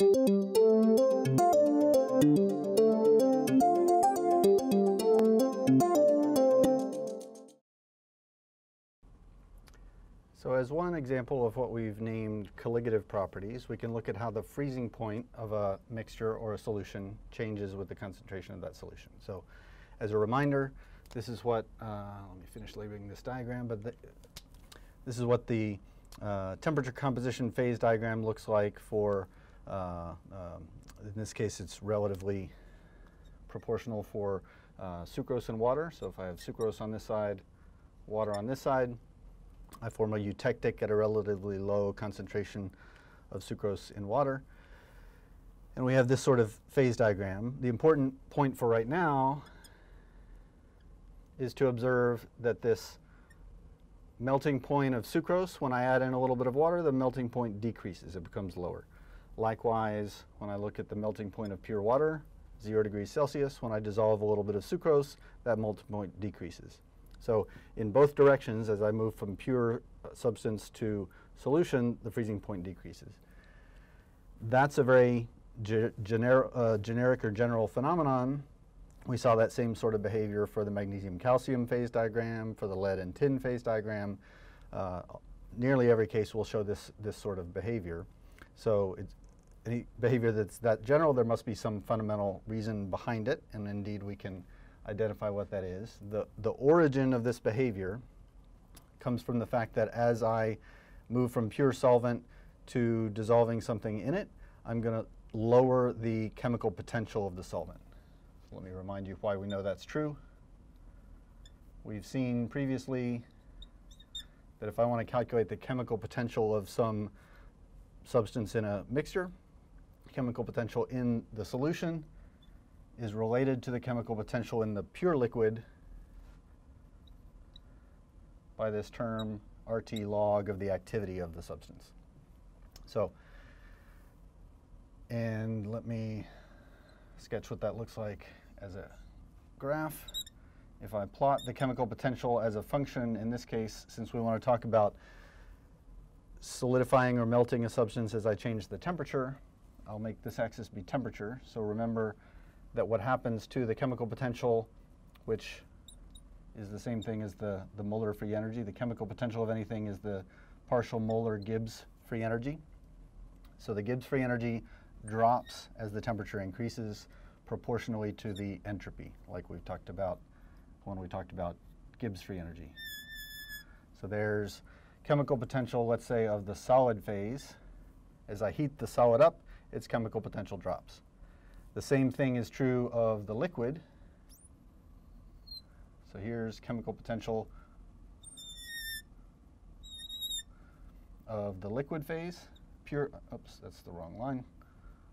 So as one example of what we've named colligative properties, we can look at how the freezing point of a mixture or a solution changes with the concentration of that solution. So as a reminder, this is what, uh, let me finish labeling this diagram, but the, this is what the uh, temperature composition phase diagram looks like for, uh, um, in this case it's relatively proportional for uh, sucrose and water. So if I have sucrose on this side, water on this side, I form a eutectic at a relatively low concentration of sucrose in water. And we have this sort of phase diagram. The important point for right now is to observe that this melting point of sucrose, when I add in a little bit of water, the melting point decreases, it becomes lower. Likewise, when I look at the melting point of pure water, zero degrees Celsius, when I dissolve a little bit of sucrose, that melting point decreases. So in both directions, as I move from pure substance to solution, the freezing point decreases. That's a very ge gener uh, generic or general phenomenon. We saw that same sort of behavior for the magnesium-calcium phase diagram, for the lead and tin phase diagram. Uh, nearly every case will show this, this sort of behavior. So it's any behavior that's that general, there must be some fundamental reason behind it, and indeed we can identify what that is. The, the origin of this behavior comes from the fact that as I move from pure solvent to dissolving something in it, I'm going to lower the chemical potential of the solvent. So let me remind you why we know that's true. We've seen previously that if I want to calculate the chemical potential of some substance in a mixture, chemical potential in the solution, is related to the chemical potential in the pure liquid by this term RT log of the activity of the substance. So, and let me sketch what that looks like as a graph. If I plot the chemical potential as a function, in this case, since we want to talk about solidifying or melting a substance as I change the temperature, I'll make this axis be temperature. So remember, that what happens to the chemical potential, which is the same thing as the, the molar free energy. The chemical potential of anything is the partial molar Gibbs free energy. So the Gibbs free energy drops as the temperature increases proportionally to the entropy, like we've talked about when we talked about Gibbs free energy. So there's chemical potential, let's say, of the solid phase. As I heat the solid up, its chemical potential drops. The same thing is true of the liquid. So here's chemical potential of the liquid phase, pure, oops, that's the wrong line,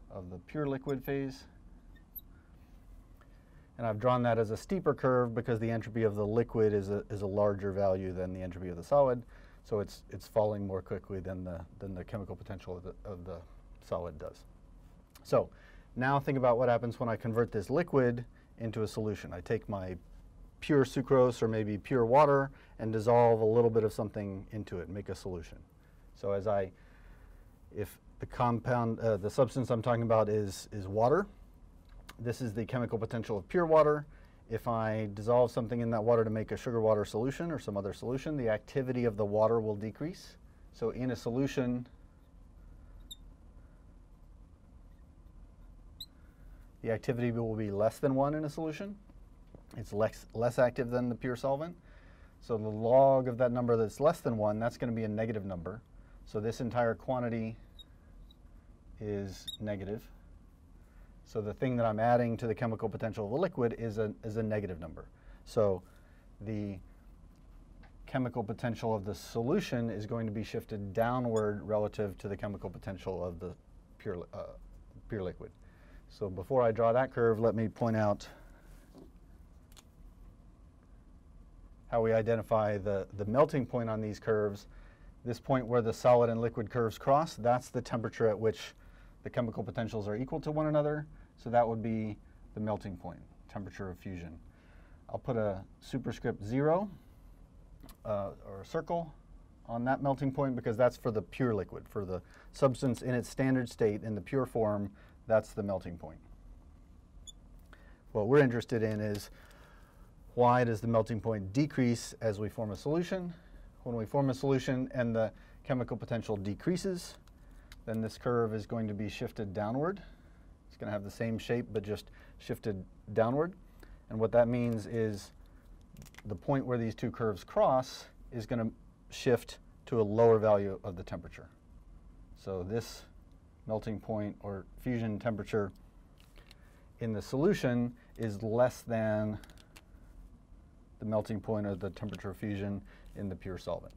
of the pure liquid phase. And I've drawn that as a steeper curve because the entropy of the liquid is a, is a larger value than the entropy of the solid. So it's, it's falling more quickly than the, than the chemical potential of the, of the solid does. So now think about what happens when I convert this liquid into a solution. I take my pure sucrose or maybe pure water and dissolve a little bit of something into it, make a solution. So as I, if the compound, uh, the substance I'm talking about is, is water, this is the chemical potential of pure water. If I dissolve something in that water to make a sugar water solution or some other solution, the activity of the water will decrease. So in a solution, the activity will be less than 1 in a solution. It's less, less active than the pure solvent. So the log of that number that's less than 1, that's going to be a negative number. So this entire quantity is negative. So the thing that I'm adding to the chemical potential of a liquid is a, is a negative number. So the chemical potential of the solution is going to be shifted downward relative to the chemical potential of the pure, uh, pure liquid. So before I draw that curve, let me point out how we identify the, the melting point on these curves. This point where the solid and liquid curves cross, that's the temperature at which the chemical potentials are equal to one another. So that would be the melting point, temperature of fusion. I'll put a superscript zero uh, or a circle on that melting point because that's for the pure liquid. For the substance in its standard state, in the pure form, that's the melting point. What we're interested in is why does the melting point decrease as we form a solution? When we form a solution and the chemical potential decreases, then this curve is going to be shifted downward. It's going to have the same shape but just shifted downward. And what that means is the point where these two curves cross is going to shift to a lower value of the temperature. So this melting point or fusion temperature in the solution is less than the melting point or the temperature of fusion in the pure solvent.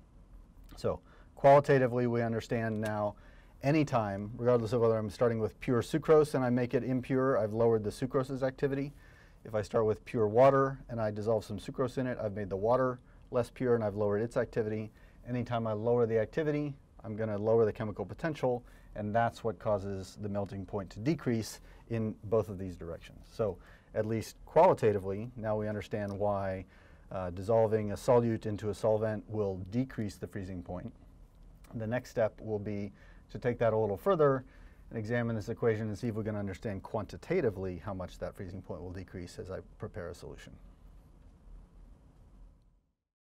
So qualitatively, we understand now anytime, regardless of whether I'm starting with pure sucrose and I make it impure, I've lowered the sucrose's activity. If I start with pure water and I dissolve some sucrose in it, I've made the water less pure and I've lowered its activity. Anytime I lower the activity, I'm going to lower the chemical potential, and that's what causes the melting point to decrease in both of these directions. So at least qualitatively, now we understand why uh, dissolving a solute into a solvent will decrease the freezing point. The next step will be to take that a little further and examine this equation and see if we can understand quantitatively how much that freezing point will decrease as I prepare a solution.